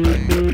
Bye.